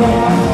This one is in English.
Yeah.